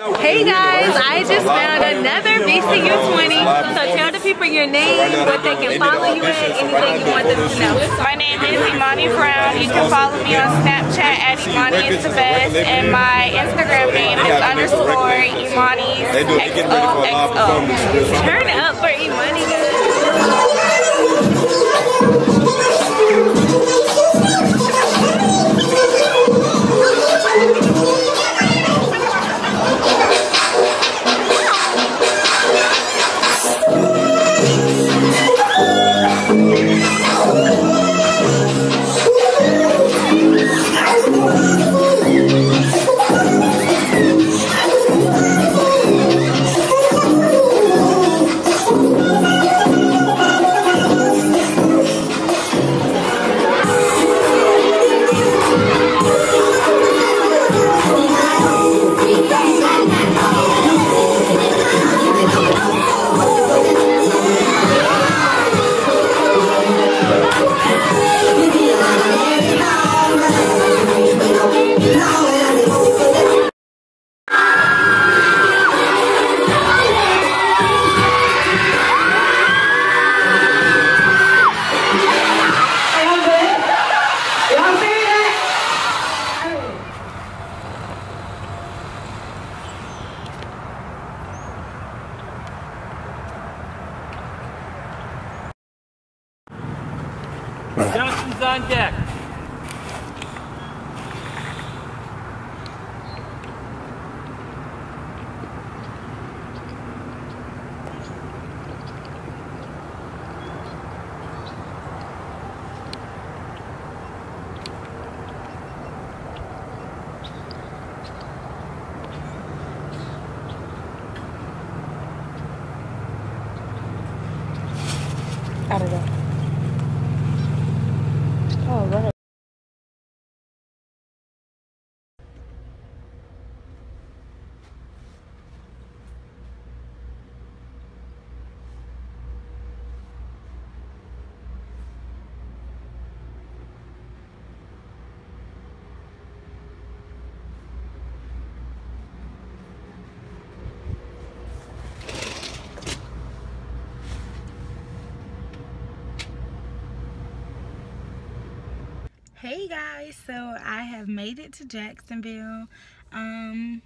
Hey guys, I just found another BCU 20. So tell the people your name, what they can follow you at, anything you want them to know. My name is Imani Brown. You can follow me on Snapchat at Imani is the best. And my Instagram name is underscore Imani XOXO. Turn up for Imani. Johnson's on deck. Out of there. Oh, right. Hey guys, so I have made it to Jacksonville. Um,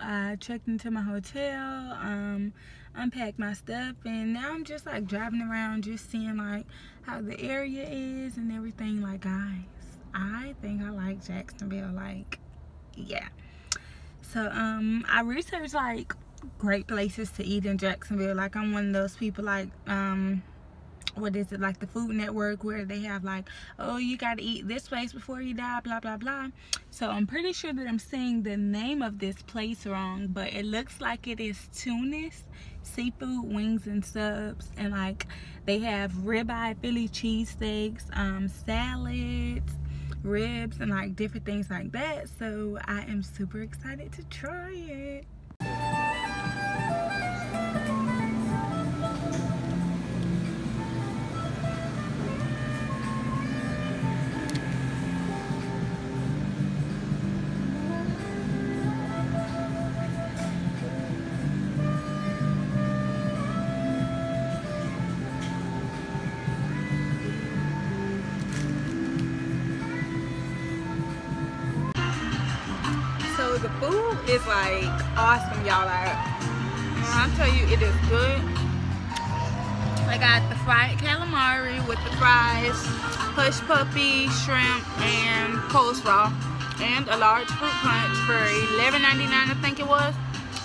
I checked into my hotel, um, unpacked my stuff, and now I'm just like driving around, just seeing like how the area is and everything. Like, guys, I think I like Jacksonville. Like, yeah. So, um, I researched like great places to eat in Jacksonville. Like, I'm one of those people like, um, what is it like the food network where they have like oh you got to eat this place before you die blah blah blah. So i'm pretty sure that i'm saying the name of this place wrong but it looks like it is tunis seafood wings and subs and like they have ribeye philly cheesesteaks um salads ribs and like different things like that. So i am super excited to try it the food is like awesome, y'all. Like, I tell you, it is good. I got the fried calamari with the fries, hush puppy, shrimp, and coleslaw, and a large fruit punch for $11.99, I think it was.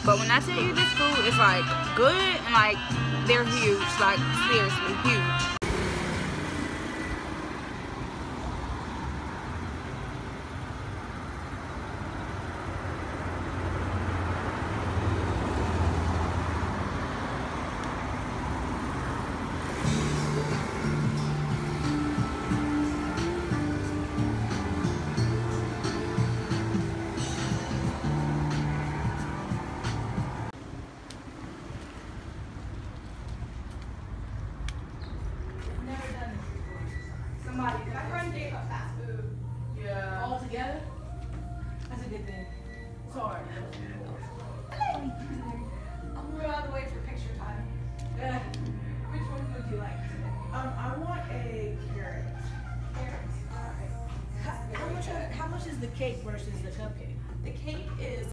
But when I tell you this food is like good and like they're huge, like seriously huge. anything. Sorry. I'm moving out of the way for picture time. Which one would you like? Um, I want a carrot. Carrots. All right. How, how much? How much is the cake versus the cupcake? The cake is.